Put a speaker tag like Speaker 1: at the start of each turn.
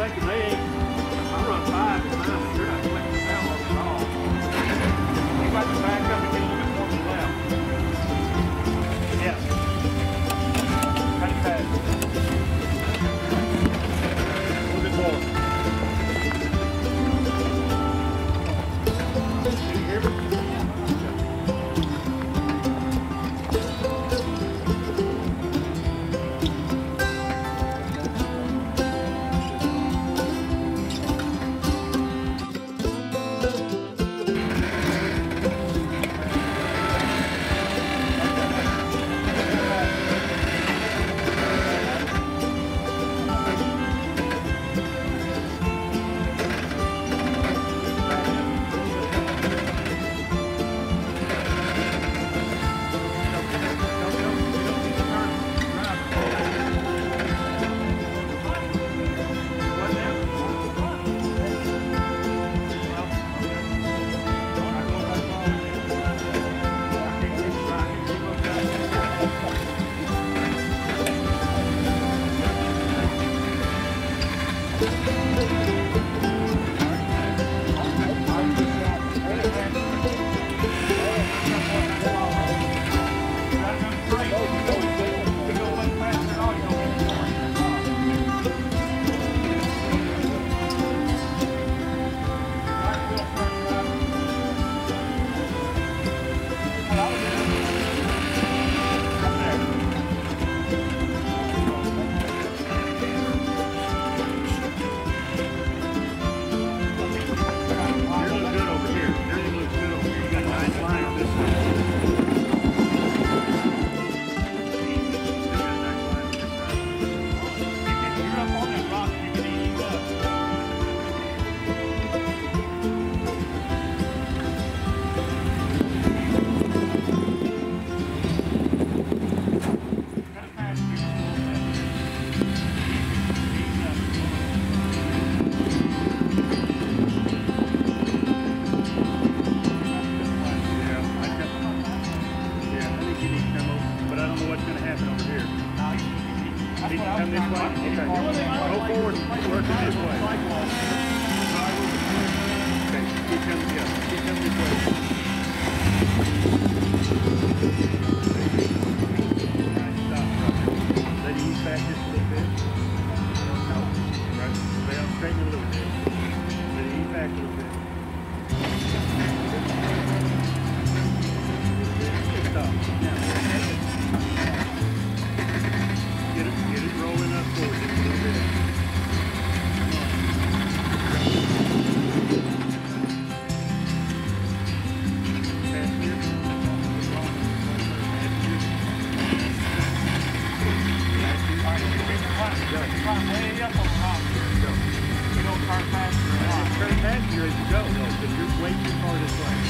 Speaker 1: second leg, I run five and nine. You're not collecting that one at all. You got to back up Turn this way. Okay. Go forward. Work it this way. Okay. Keep coming, yeah. Keep coming this way. Let it ease back just a little bit. No. Right. Stay on straighten it a little Turn as you go, though, because you're way too far this way.